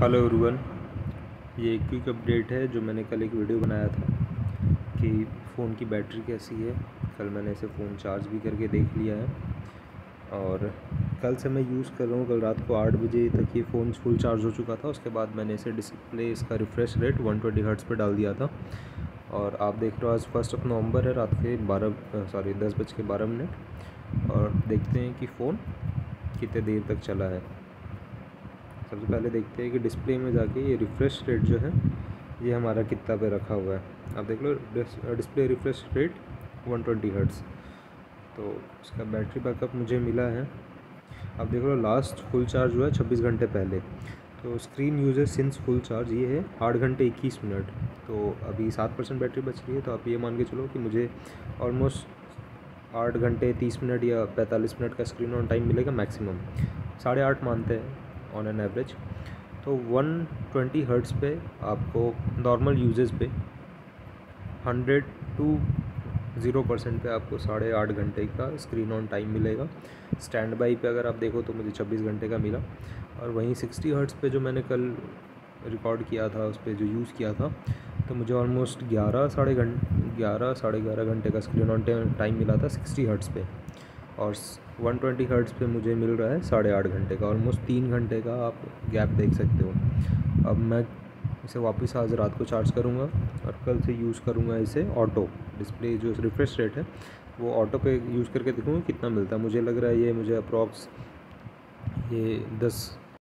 Hello everyone ये एक quick update है जो मैंने कल एक वीडियो बनाया था कि फ़ोन की बैटरी कैसी है। कल मैंने इसे फ़ोन चार्ज भी करके देख लिया है। और कल से मैं यूज़ कर रहा हूँ, कल रात को आठ बजे तक ये फ़ोन फुल चार्ज हो चुका था। उसके बाद मैंने इसे डिस्प्ले इसका refresh rate one twenty hertz पर डाल दिया था। और आप देख रहे हो आज फ़र्स्ट ऑफ़ नवंबर है, रात के बारह सॉरी दस बज के बारह मिनट। और देखते हैं कि फ़ोन कितने देर तक चला है। सबसे पहले देखते हैं कि डिस्प्ले में जाके ये रिफ़्रेश रेट जो है, ये हमारा कितना पे रखा हुआ है। आप देख लो display refresh rate 120 twenty hertz तो इसका बैटरी बैकअप मुझे मिला है। आप देख लो लास्ट फुल चार्ज हुआ है छब्बीस घंटे पहले। तो screen usage since full charge ये है आठ घंटे इक्कीस मिनट। तो अभी सात परसेंट बैटरी बच रही है तो आप ये मान के चलो कि मुझे ऑलमोस्ट आठ घंटे तीस मिनट या पैंतालीस मिनट का स्क्रीन ऑन टाइम मिलेगा मैक्सिमम साढ़े आठ मानते हैं। ऑन एन एवरेज तो 120 ट्वेंटी हर्ट्स पे आपको नॉर्मल यूजेस पे 100 टू ज़ीरो परसेंट पर आपको साढ़े आठ घंटे का स्क्रीन ऑन टाइम मिलेगा। स्टैंड बाई पे अगर आप देखो तो मुझे 26 घंटे का मिला। और वहीं 60 हर्ट्स पे जो मैंने कल रिकॉर्ड किया था, उस पर जो यूज़ किया था तो मुझे ऑलमोस्ट ग्यारह साढ़े घंटे ग्यारह साढ़े ग्यारह घंटे का स्क्रीन ऑन टाइम मिला था सिक्सटी हर्ट्स पे। और 120 ट्वेंटी हर्ट्स पर मुझे मिल रहा है साढ़े आठ घंटे का ऑलमोस्ट तीन घंटे का आप गैप देख सकते हो। अब मैं इसे वापस आज रात को चार्ज करूँगा और कल से यूज़ करूँगा इसे ऑटो डिस्प्ले जो रिफ्रेश रेट है, वो ऑटो पे यूज़ करके देखूँगा कितना मिलता है। मुझे लग रहा है ये मुझे अप्रॉक्स ये दस